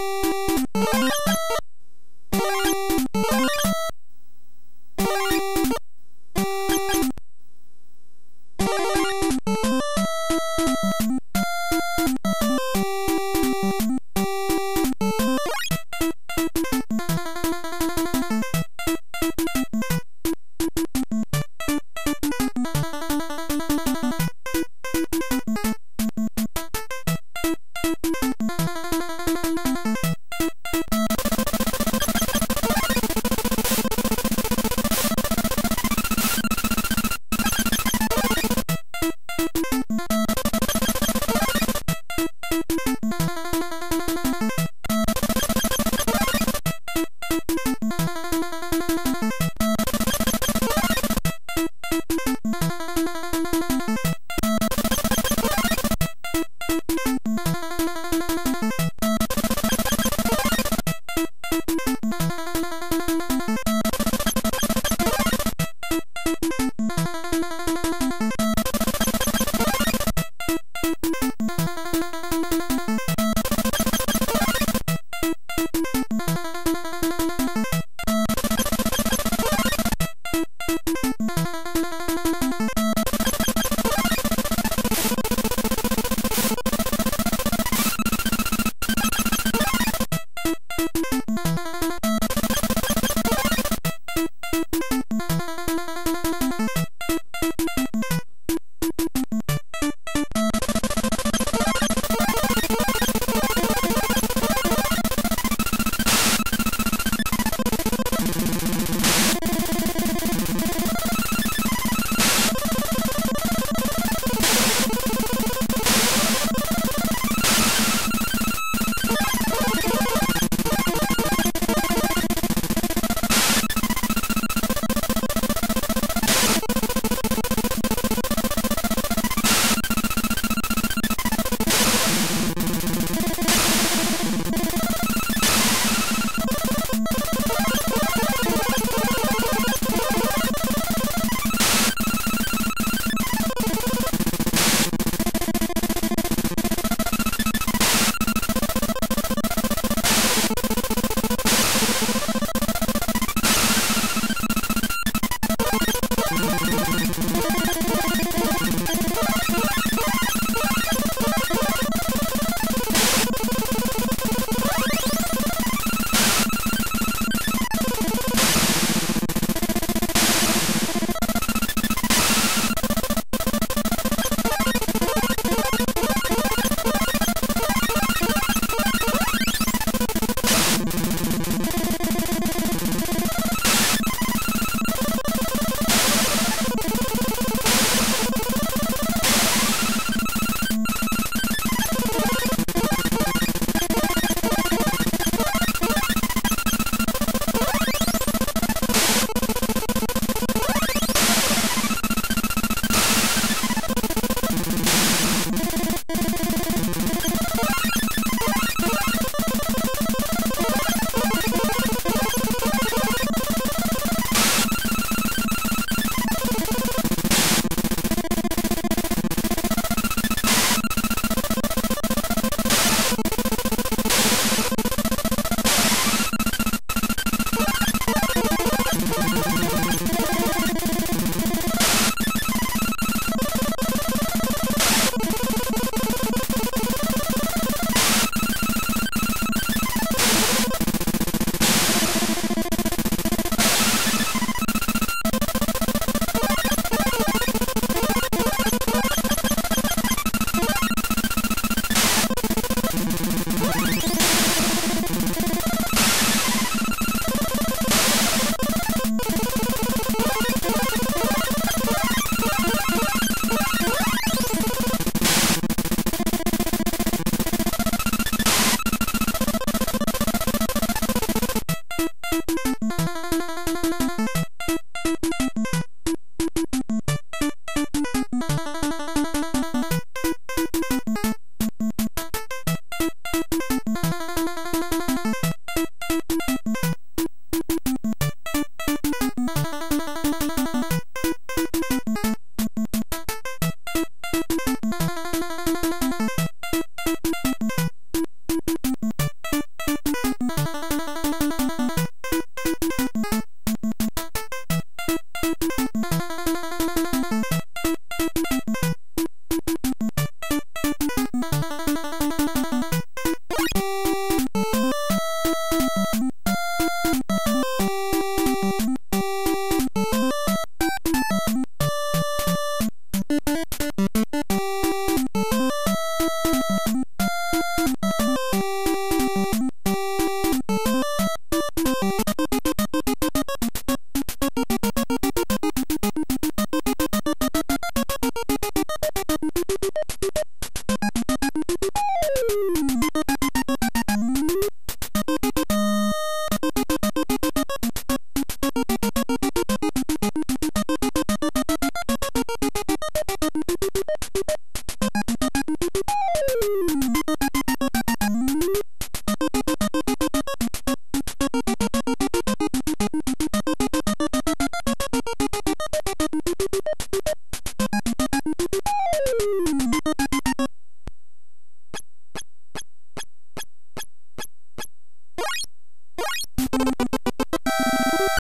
Música